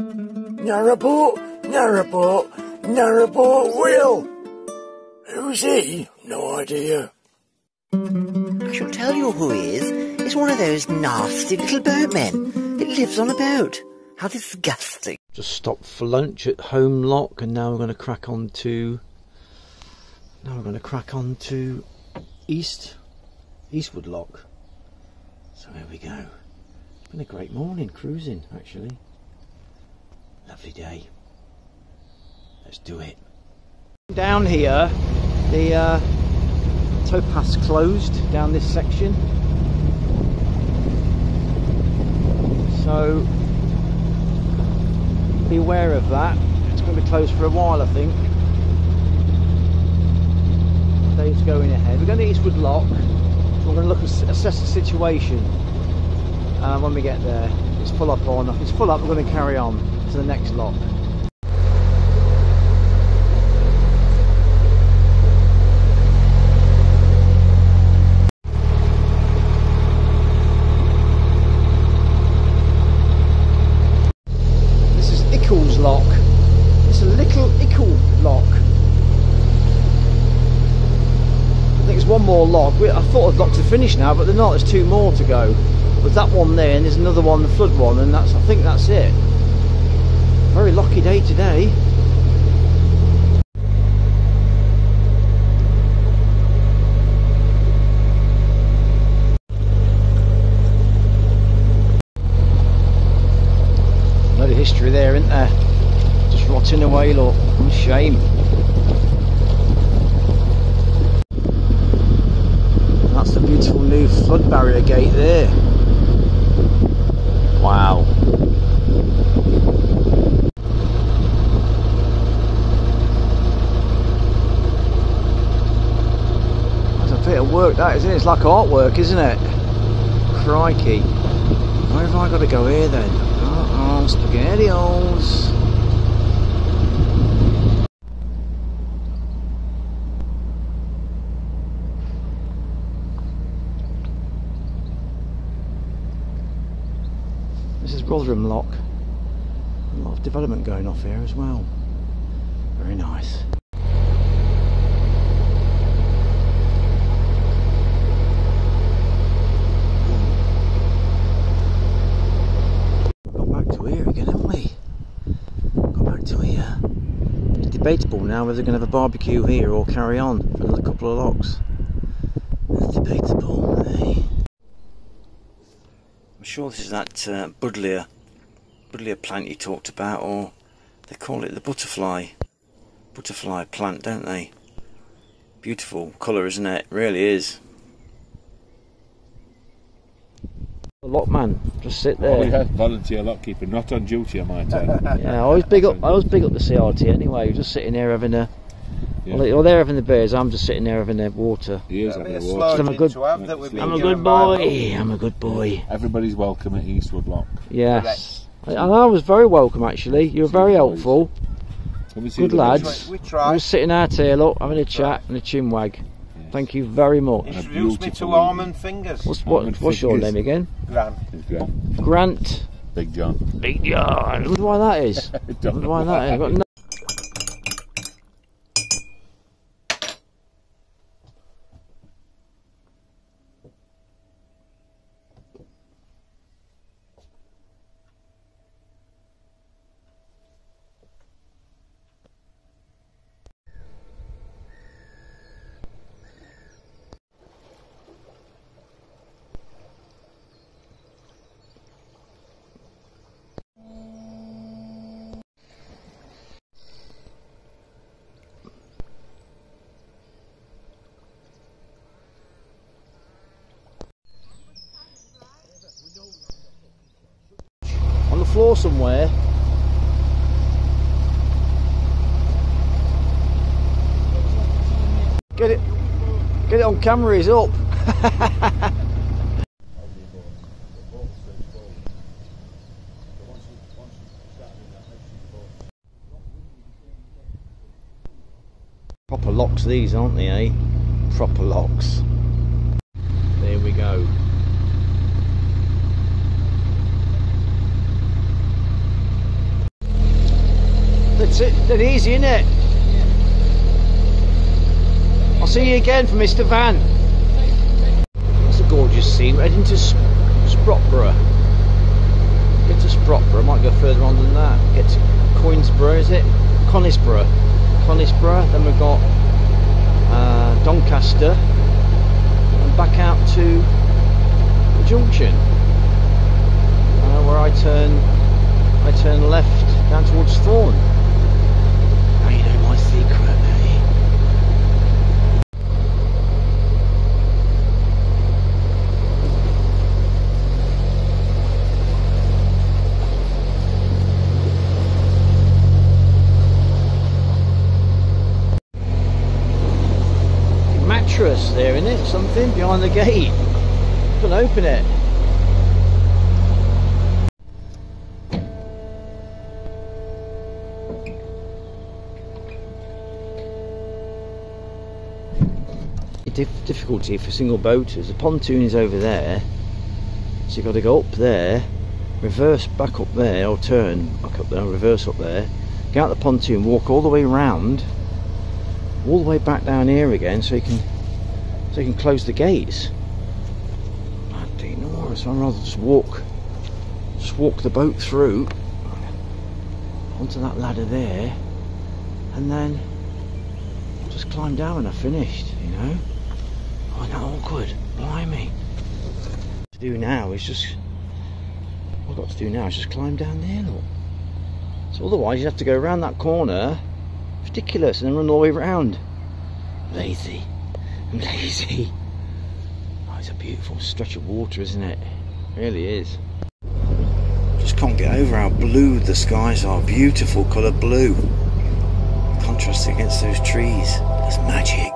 Narrowboat, Narrowboat, Narrowboat Will. Who's he? No idea. I shall tell you who he is. He's one of those nasty little boatmen. He lives on a boat. How disgusting. Just stopped for lunch at Home Lock and now we're going to crack on to... Now we're going to crack on to East... Eastwood Lock. So here we go. It's been a great morning cruising actually. Lovely day. Let's do it. Down here, the uh, towpath's closed down this section. So be aware of that. It's going to be closed for a while, I think. Dave's going ahead. We're going to Eastwood Lock. We're going to look assess the situation uh, when we get there. It's full up or not. If it's full up, we're going to carry on to the next lock. This is Ickles Lock. It's a little Ickle lock. I think it's one more lock. I thought I'd locked to finish now, but they're not. There's two more to go. There's that one there, and there's another one, the flood one, and that's. I think that's it. Very lucky day today. Load of history there, isn't there? Just rotting away, look. Shame. That's the beautiful new flood barrier gate there. Wow. That's a bit of work that isn't it? It's like artwork, isn't it? Crikey. Where have I got to go here then? Uh oh. This is Rotherham Lock. A lot of development going off here as well. Very nice. Got back to here again, haven't we? Got back to here. It's debatable now whether they're going to have a barbecue here or carry on for another couple of locks. It's debatable, eh? I'm sure this is that uh, Buddleia, Buddleia plant you talked about, or they call it the butterfly, butterfly plant, don't they? Beautiful colour, isn't it? Really is. The lockman, just sit there. Oh yeah, volunteer lockkeeper, not on duty, I might add. Yeah, I always big up. I always big up the CRT anyway. You're Just sitting there having a. Yeah. Well, well, they're having the beers. I'm just sitting there having a water. He is having a a walk. slow I'm a good- have that we've been I'm a good by boy. I'm a good boy. Everybody's welcome at Eastwood Lock. Yes. And I was very welcome actually. You were very helpful. Let me see Good lads. We I tried. was sitting out here, look, having a chat and a chinwag. Yes. Thank you very much. Introduced me beautiful to Almond Fingers. What's what, Almond What's your name again? Grant. It's great. Grant Big John. Big John. I wonder why that is. I wonder why that is. Floor somewhere. Get it, get it on camera. He's up. Proper locks these, aren't they, eh? Proper locks. There we go. It's it, dead easy, isn't it? I'll see you again for Mr. Van. It's a gorgeous scene. We're heading to S- Sprotborough. Get to Sprotborough. Might go further on than that. Get to Coinsborough, is it? Conisborough. Conisborough. Then we've got uh, Doncaster. And back out to the junction. Uh, where I turn I turn left down towards Thorne. Now you know my secret, eh? Mattress there, in it? Something behind the gate. Can open it. dif- difficulty for single boaters. The pontoon is over there, so you've got to go up there, reverse back up there, or turn back up there, reverse up there, get out the pontoon, walk all the way round, all the way back down here again, so you can you can close the gates. Bloody Norris, I'd rather just walk, just walk the boat through onto that ladder there, and then just climb down when I finished, you know. Oh, not awkward. Blimey. What to do now is just. What I've got to do now is just climb down there, look. So otherwise, you'd have to go around that corner. Ridiculous, and then run all the way round. Lazy. Lazy. Oh, it's a beautiful stretch of water, isn't it? it really is. Just can't get over how blue the skies are. Beautiful colour blue. Contrasting against those trees. It's magic.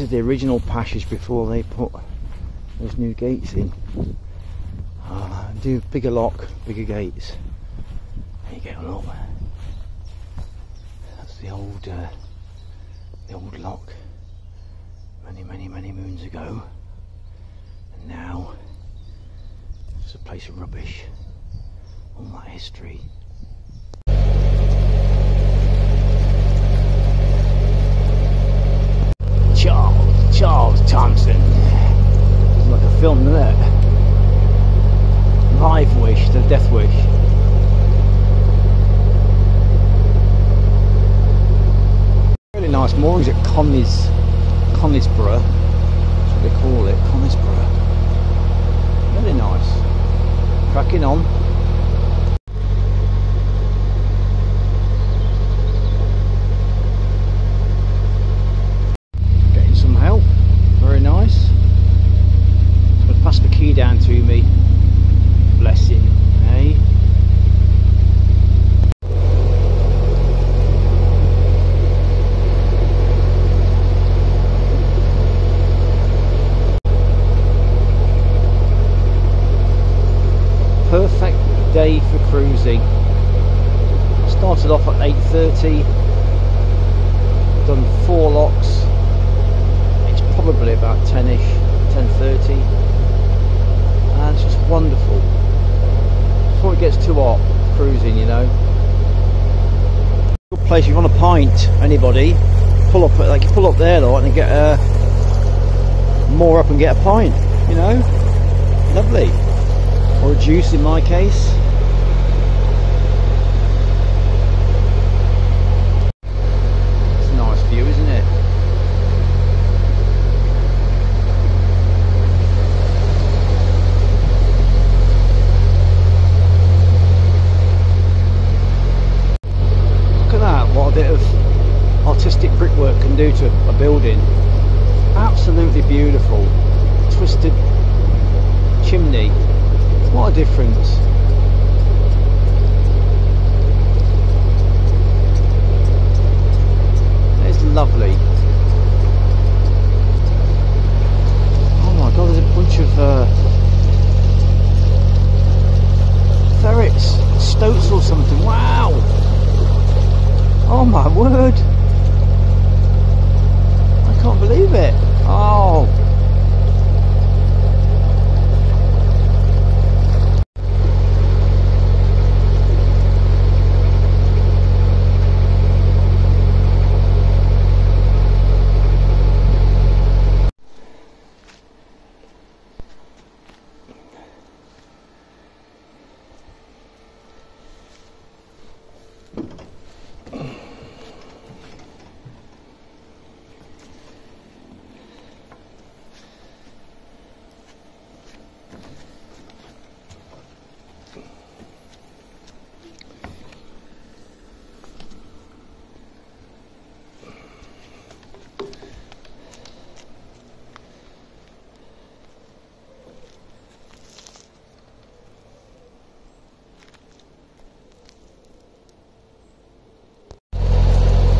Is the original passage before they put those new gates in. Uh, do bigger lock, bigger gates. There you go, look. That's the old uh, the old lock. Many, many, many moons ago. And now it's a place of rubbish. All that history. Film, isn't? Live Wish, the Death Wish. Really nice moorings at Conleys, Conleysborough. It's what they call it, Conisborough. Very nice. Cracking on. Getting some help. Very nice. Gonna pass the key down to me. Bless him. Hey. perfect day for cruising. Started off at 8.30, done four locks, it's probably about 10ish, 10.30 and it's just wonderful. Before it gets too hot, cruising you know. If you want a pint, anybody, pull up, like pull up there though and get a, more up and get a pint, you know, lovely or a juice in my case. It's a nice view, isn't it? Look at that, what a bit of artistic brickwork can do to a building. Absolutely beautiful. Twisted chimney what a difference. It's lovely. Oh my god, there's a bunch of uh, ferrets, stoats or something. Wow! Oh my word! I can't believe it. Oh!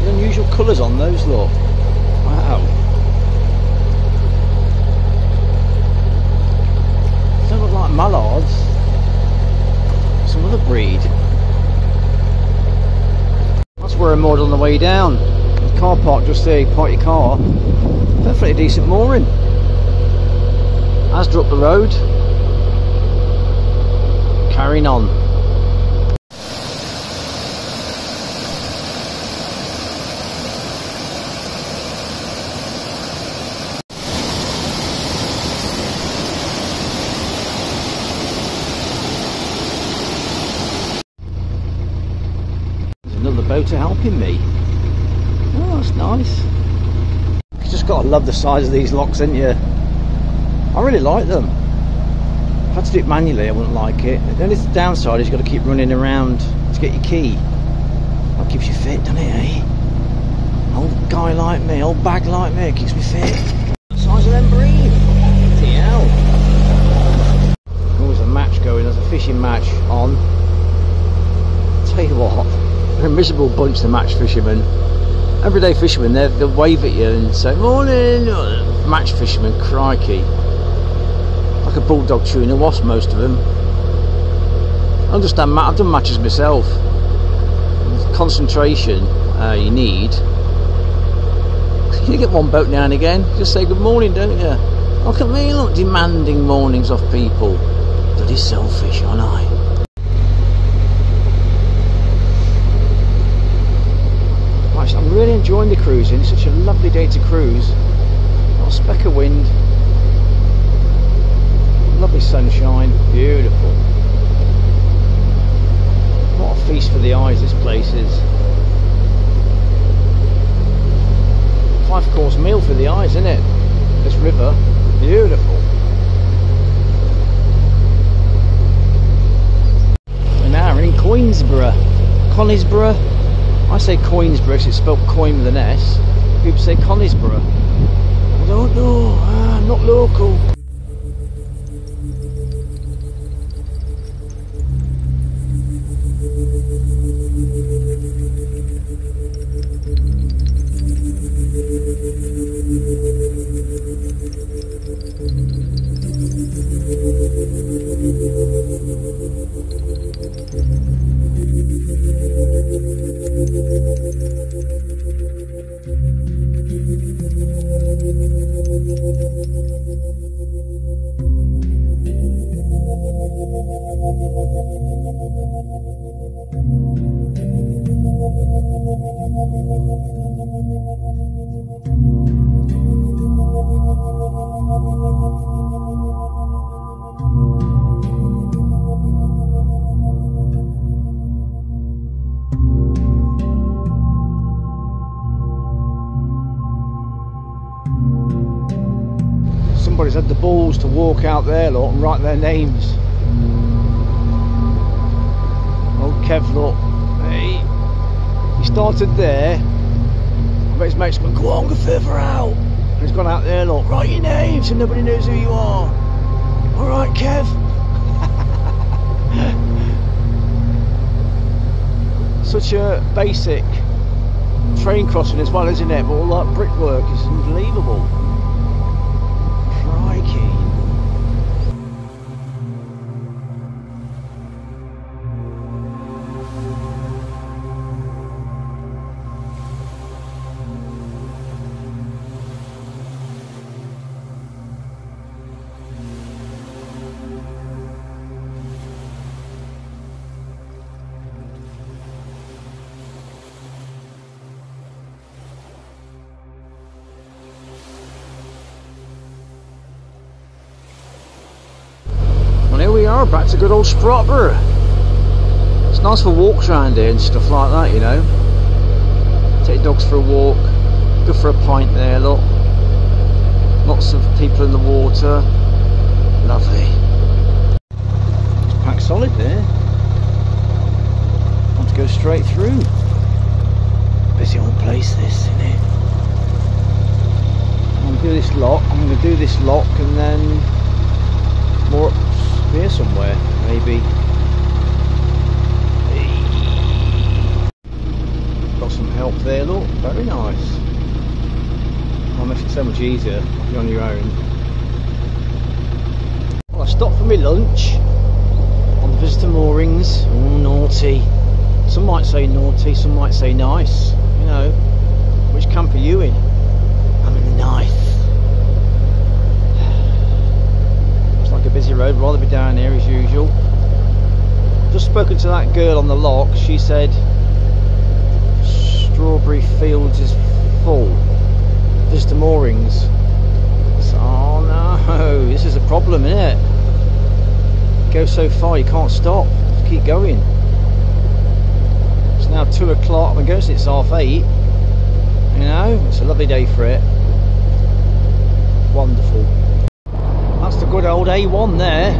The unusual colours on those, look. Wow. Don't look like mallards. Some other breed. That's where I moored on the way down. The car park just there, park your car. Perfectly decent mooring. Asda up the road. Carrying on. There's another boater me. Oh, that's nice. You just gotta love the size of these locks, ain't you? I really like them. If I had to do it manually, I wouldn't like it. The only downside is you've got to keep running around to get your key. That keeps you fit, doesn't it, eh? Old guy like me, old bag like me, it keeps me fit. Size of them breathe. hell. Always a match going, there's a fishing match on. Tell you what, a miserable bunch, the match fishermen. Everyday fishermen, they they'll wave at you and say, Morning! Match fishermen, crikey. Like a bulldog chewing a wasp, most of them. I understand, I've done matches myself. Concentration uh, you need. You get one boat now and again, just say good morning, don't you? Look at me, look, demanding mornings off people. Bloody selfish, aren't I? I'm really enjoying the cruising. It's such a lovely day to cruise. Not a speck of wind. Lovely sunshine. Beautiful. What a feast for the eyes this place is. Five course meal for the eyes, isn't it? This river. Beautiful. We're in Queensborough. Conisborough I say Coinsborough it's spelled coin with an S. People say Conisborough. I don't know. Ah, I'm not local. Somebody's had the balls to walk out there, lot, and write their names. Old Kev, look. Hey. He started there. I bet his mate's gone, go on, go further out. And he's gone out there, look, write your name so nobody knows who you are. Alright, Kev. Such a basic train crossing as well, isn't it? But all that brickwork is unbelievable. Crikey. Back to good old Sprotborough. It's nice for walks around here and stuff like that, you know. Take dogs for a walk, go for a pint there, look. Lots of people in the water. Lovely. It's packed solid there. Want to go straight through. Busy old place, this, isn't it? I'm gonna do this lock, I'm gonna do this lock and then more up here somewhere, maybe. Got some help there, look, very nice. That makes it so much easier if you're on your own. Well, I stopped for my lunch on the visitor moorings. Oh, naughty. Some might say naughty, some might say nice. You know, which camp are you in? I'm in the nice. It's like a busy road, rather be down here as usual. Just spoken to that girl on the lock, she said Strawberry Fields is full. Visitor moorings. So, oh no, this is a problem, isn't it? Go so far, you can't stop. Just keep going. It's now two o'clock, been going since half eight. You know, it's a lovely day for it. Wonderful. Good old A1 there.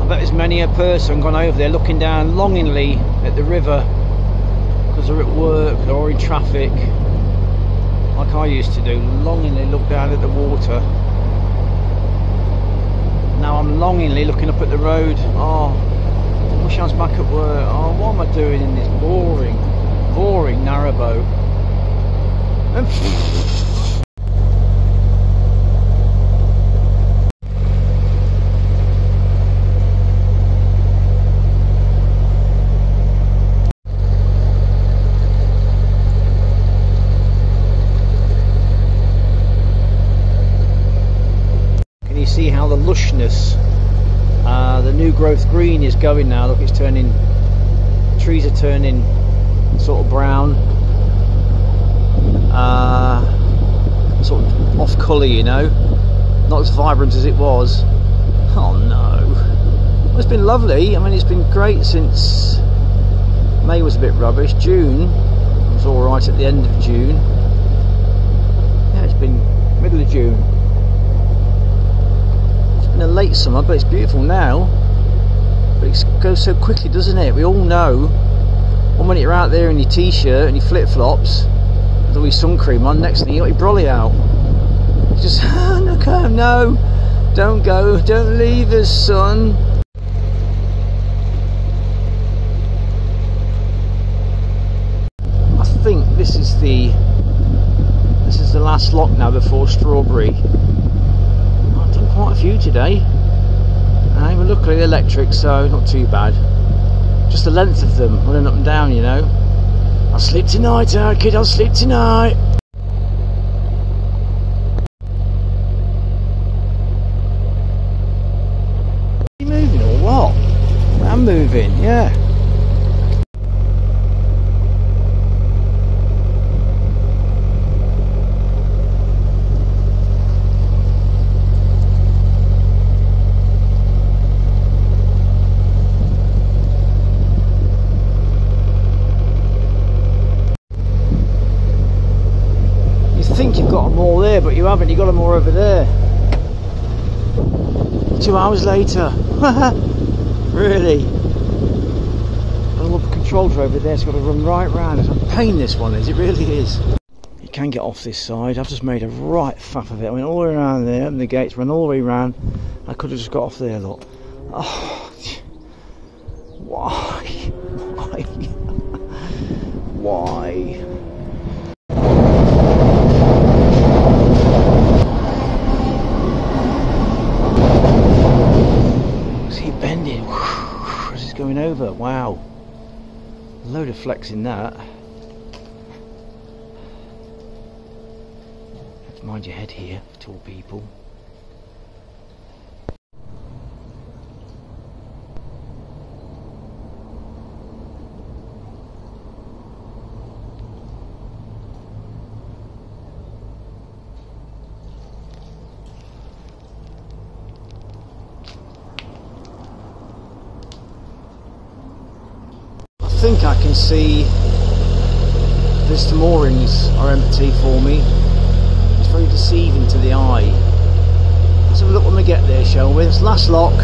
I bet there's many a person gone over there looking down longingly at the river because they're at work or in traffic, like I used to do. Longingly look down at the water. Now I'm longingly looking up at the road. Oh, I wish I was back at work. Oh, what am I doing in this boring, boring narrowboat? And Can you see how the lushness, uh, the new growth green is going now? Look, it's turning, trees are turning sort of brown, uh, sort of off colour, you know, not as vibrant as it was. Oh no. Well, it's been lovely. I mean, it's been great since May was a bit rubbish. June was all right at the end of June. Yeah, it's been middle of June. It's been a late summer, but it's beautiful now. But it goes so quickly, doesn't it? We all know. One minute you're out there in your t-shirt and your flip-flops with all your sun cream on, next thing you got your brolly out. You just, oh, no, come, no, don't go, don't leave us, son. I think this is the this is the last lock now before Strawberry. I've done quite a few today. Luckily electric, so not too bad. Just the length of them, running up and down, you know. I'll sleep tonight, uh, kid, I'll sleep tonight. you moving or what? I'm moving, yeah. You think you've got them all there, but you haven't. You've got them all over there. Two hours later. really? And the controls over there, it's got to run right round. It's a pain this one is, it really is. You can get off this side. I've just made a right faff of it. I went all the way around there, and the gates ran all the way round. I could have just got off there, look. Oh, why? Why? Why? See it bending going over. Wow. Load of flex in that. Mind your head here, tall people. I think I can see Vista moorings are empty for me. It's very deceiving to the eye. Let's have a look when we get there, shall we? It's last lock.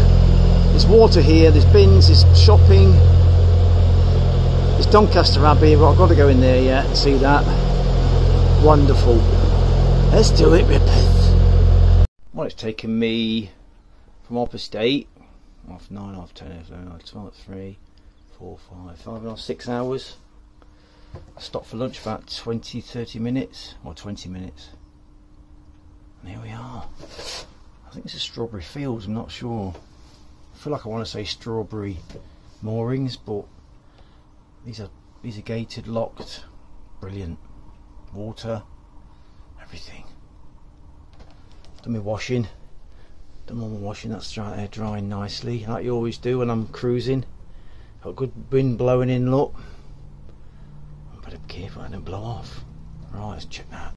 There's water here, there's bins, there's shopping. There's Doncaster Abbey, but I've got to go in there yet and see that. Wonderful. Let's do it, Rippeth. Well, it's taken me from Op Estate, half nine, half ten, half nine, twelve, three, four, five, five half, six hours. I stopped for lunch about 20, 30 minutes, or 20 minutes. And here we are. I think this is Strawberry Fields, I'm not sure. I feel like I want to say Strawberry Moorings, but these are these are gated, locked, brilliant. Water, everything. Done my washing. Done all my washing, that's dry, uh, drying nicely, like you always do when I'm cruising. Got good wind blowing in, look. Better be careful I don't blow off. Right, let's check that.